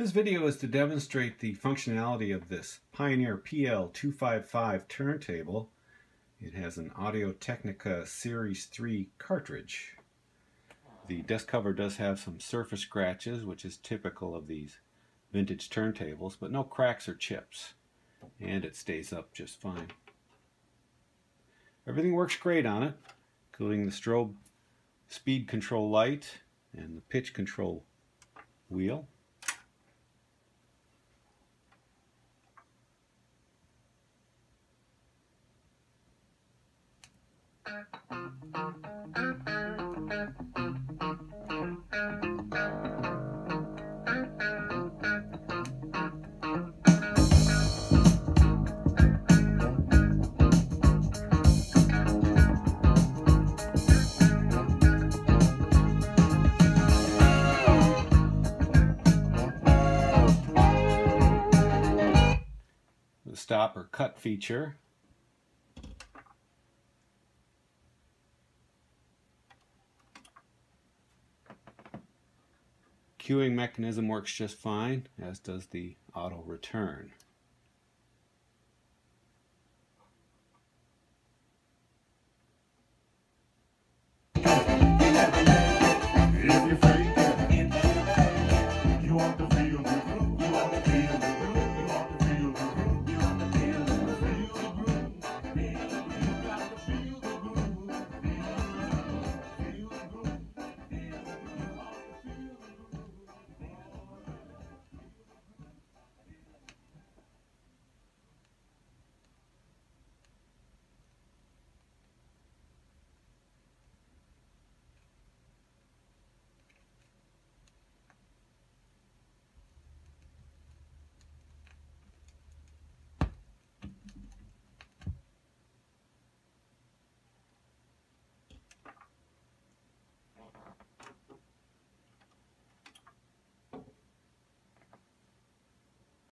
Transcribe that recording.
This video is to demonstrate the functionality of this Pioneer PL255 turntable. It has an Audio-Technica Series 3 cartridge. The desk cover does have some surface scratches, which is typical of these vintage turntables, but no cracks or chips. And it stays up just fine. Everything works great on it, including the strobe speed control light and the pitch control wheel. Stop or cut feature cueing mechanism works just fine, as does the auto return. If you're you want the freedom